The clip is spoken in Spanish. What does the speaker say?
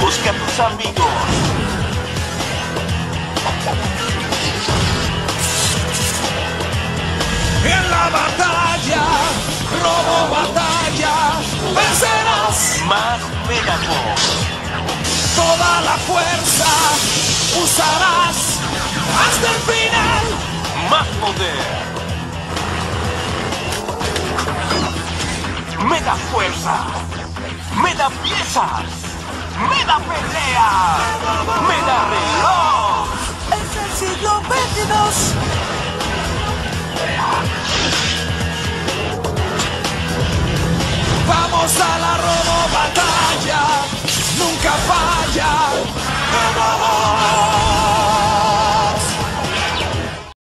Busca a tus amigos. En la batalla, robo batalla, vencerás. Más Megapod toda la fuerza usarás hasta el final. Más poder. Fuerza. Me da piezas. Me da pelea. Me da reloj. Es el siglo 22.